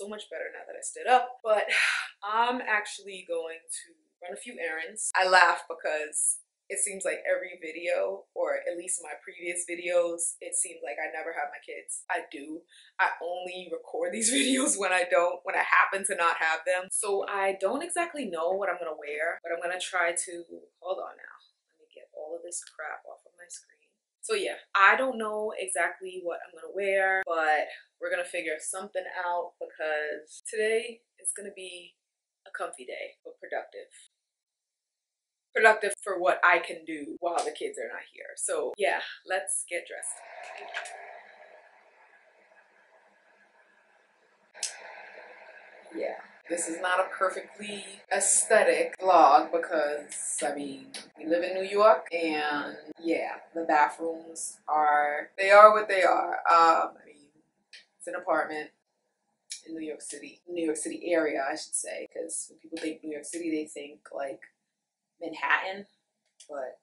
so much better now that I stood up. But I'm actually going to run a few errands. I laugh because it seems like every video, or at least my previous videos, it seems like I never have my kids. I do. I only record these videos when I don't, when I happen to not have them. So I don't exactly know what I'm gonna wear, but I'm gonna try to, hold on now. Let me get all of this crap off of my screen. So yeah, I don't know exactly what I'm gonna wear, but we're gonna figure something out because today is gonna be a comfy day, but productive productive for what I can do while the kids are not here. So yeah, let's get dressed. Yeah. This is not a perfectly aesthetic vlog because, I mean, we live in New York and yeah, the bathrooms are, they are what they are. Um, I mean, it's an apartment in New York City, New York City area, I should say, because when people think New York City, they think like Manhattan, but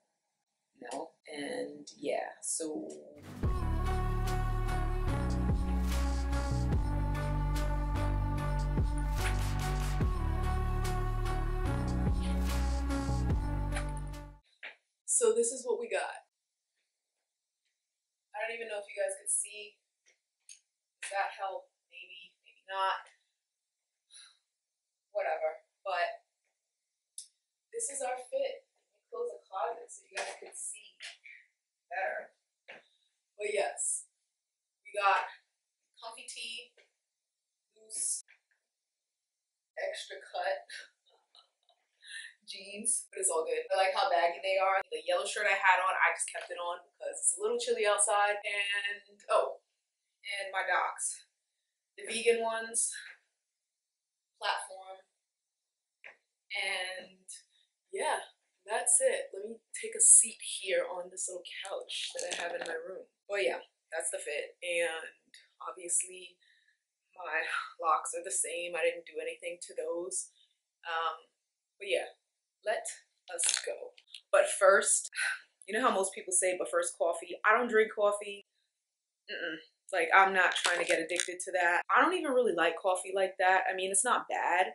no. And yeah, so. So this is what we got. I don't even know if you guys could see. Does that help? Maybe, maybe not. Whatever. But this is our fit. We close the closet so you guys can see better. But yes, we got comfy tee, loose, extra cut jeans, but it's all good. I like how baggy they are. The yellow shirt I had on, I just kept it on because it's a little chilly outside. And, oh, and my docs. The vegan ones, platform, and yeah, that's it. Let me take a seat here on this little couch that I have in my room. But yeah, that's the fit. And obviously my locs are the same. I didn't do anything to those. Um, but yeah, let us go. But first, you know how most people say, but first coffee. I don't drink coffee. Mm-mm. Like, I'm not trying to get addicted to that. I don't even really like coffee like that. I mean, it's not bad.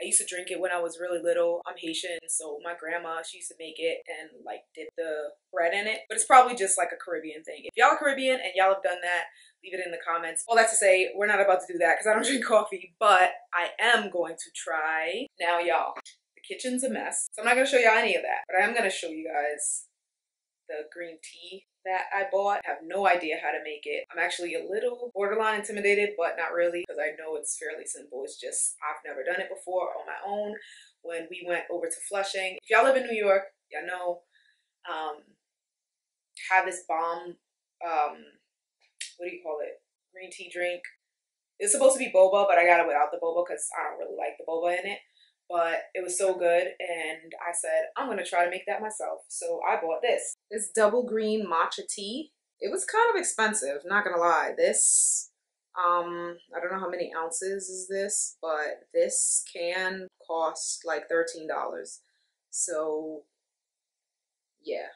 I used to drink it when I was really little. I'm Haitian, so my grandma, she used to make it and like dip the bread in it. But it's probably just like a Caribbean thing. If y'all are Caribbean and y'all have done that, leave it in the comments. All that to say, we're not about to do that because I don't drink coffee, but I am going to try. Now, y'all, kitchen's a mess. So I'm not going to show y'all any of that, but I am going to show you guys the green tea that I bought. I have no idea how to make it. I'm actually a little borderline intimidated, but not really because I know it's fairly simple. It's just I've never done it before on my own when we went over to Flushing. If y'all live in New York, y'all know um, have this bomb, um, what do you call it? Green tea drink. It's supposed to be boba, but I got it without the boba because I don't really like the boba in it but it was so good and I said I'm gonna try to make that myself. So I bought this. This double green matcha tea it was kind of expensive not gonna lie. This um I don't know how many ounces is this but this can cost like $13 so yeah.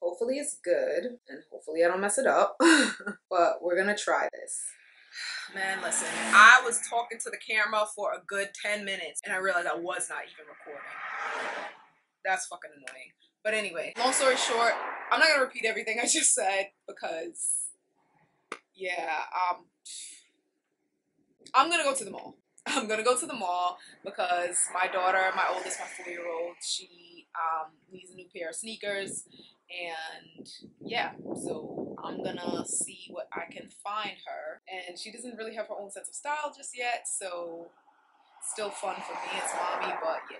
Hopefully it's good and hopefully I don't mess it up but we're gonna try this Man, listen, I was talking to the camera for a good 10 minutes and I realized I was not even recording. That's fucking annoying. But anyway, long story short, I'm not gonna repeat everything I just said because, yeah, um, I'm gonna go to the mall. I'm gonna go to the mall because my daughter, my oldest, my four year old, she um, needs a new pair of sneakers. And yeah so i'm gonna see what i can find her. And she doesn't really have her own sense of style just yet so still fun for me as mommy but yeah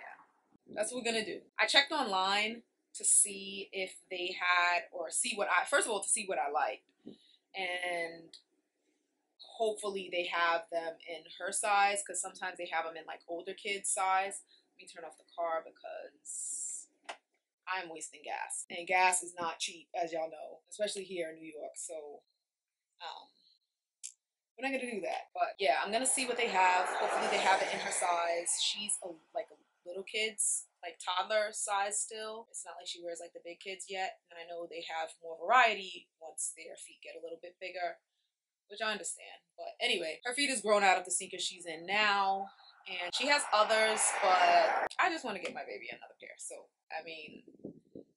that's what we're gonna do. I checked online to see if they had or see what i first of all to see what i liked. And hopefully they have them in her size because sometimes they have them in like older kids size. Let me turn off the car because I'm wasting gas. And gas is not cheap, as y'all know, especially here in New York. So, um, we're not gonna do that. But yeah, I'm gonna see what they have. Hopefully, they have it in her size. She's a, like a little kid's, like toddler size still. It's not like she wears like the big kids yet. And I know they have more variety once their feet get a little bit bigger. which I understand. But anyway, her feet is grown out of the sneakers she's in now. And she has others, but I just want to get my baby another pair. So, I mean,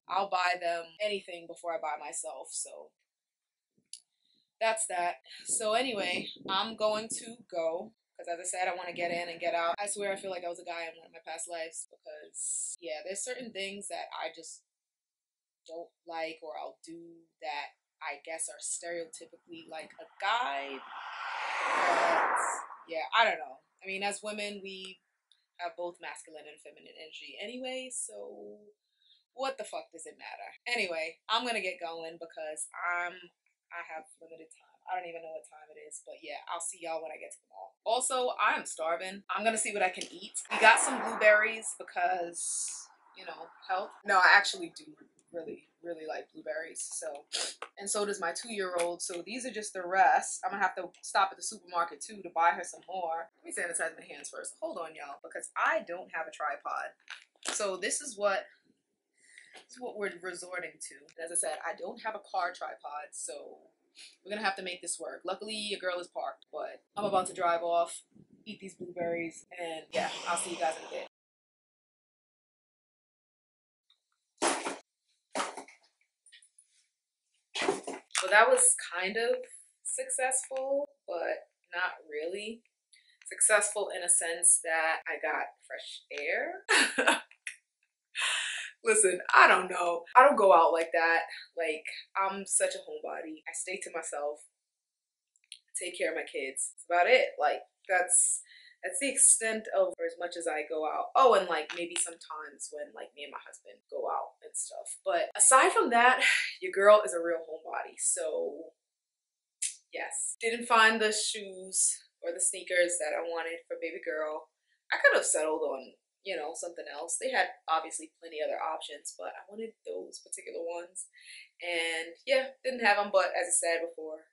I'll buy them anything before I buy myself. So, that's that. So, anyway, I'm going to go because as I said, I want to get in and get out. I swear I feel like I was a guy in one of my past lives because, yeah, there's certain things that I just don't like or I'll do that I guess are stereotypically like a guy. Yeah, I don't know. I mean, as women, we have both masculine and feminine energy anyway, so what the fuck does it matter? Anyway, I'm gonna get going because I'm I have limited time. I don't even know what time it is, but yeah, I'll see y'all when I get to the mall. Also, I'm starving. I'm gonna see what I can eat. We got some blueberries because, you know, health. No, I actually do really, really like blueberries. So, and so does my two-year-old. So these are just the rest. I'm gonna have to stop at the supermarket too to buy her some more. Let me sanitize my hands first. Hold on, y'all, because I don't have a tripod. So this is what this is what we're resorting to. As I said, I don't have a car tripod, so we're gonna have to make this work. Luckily, your girl is parked, but I'm about to drive off, eat these blueberries, and yeah, I'll see you guys in a bit. So that was kind of successful, but not really. Successful in a sense that I got fresh air. Listen, I don't know. I don't go out like that. Like, I'm such a homebody. I stay to myself, take care of my kids. That's about it. Like, that's that's the extent of as much as I go out. Oh, and like maybe sometimes when like me and my husband go out and stuff. But aside from that, your girl is a real homebody. So yes, didn't find the shoes or the sneakers that I wanted for baby girl. I could have settled on you know, something else. They had obviously plenty other options, but I wanted those particular ones. And yeah, didn't have them, but as I said before,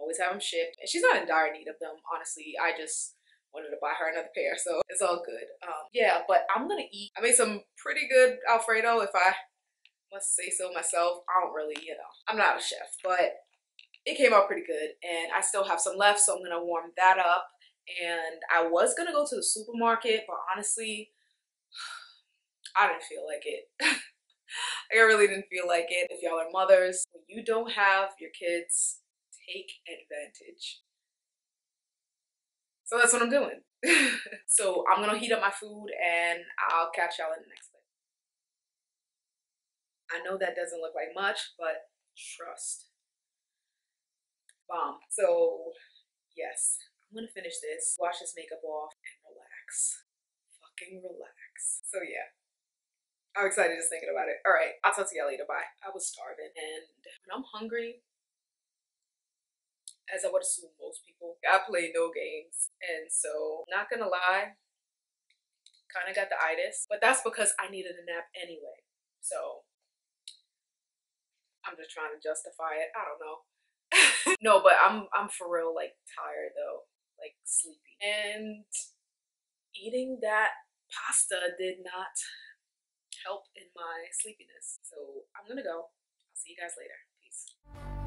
always have them shipped. And she's not in dire need of them, honestly. I just wanted to buy her another pair, so it's all good. Um, yeah, but I'm gonna eat. I made some pretty good Alfredo, if I must say so myself. I don't really, you know, I'm not a chef, but it came out pretty good. And I still have some left, so I'm gonna warm that up and I was gonna go to the supermarket, but honestly, I didn't feel like it. I really didn't feel like it. If y'all are mothers, you don't have your kids, take advantage. So that's what I'm doing. so I'm gonna heat up my food and I'll catch y'all in the next clip. I know that doesn't look like much, but trust. Bomb. So yes, I'm gonna finish this, wash this makeup off, and relax. Fucking relax. So yeah. I'm excited just thinking about it. Alright, I'll talk to y'all later. Bye. I was starving and when I'm hungry, as I would assume most people, I play no games. And so, not gonna lie, kind of got the itis, but that's because I needed a nap anyway. So, I'm just trying to justify it. I don't know. no, but I'm I'm for real like tired though like sleepy. And eating that pasta did not help in my sleepiness. So I'm gonna go. I'll see you guys later. Peace.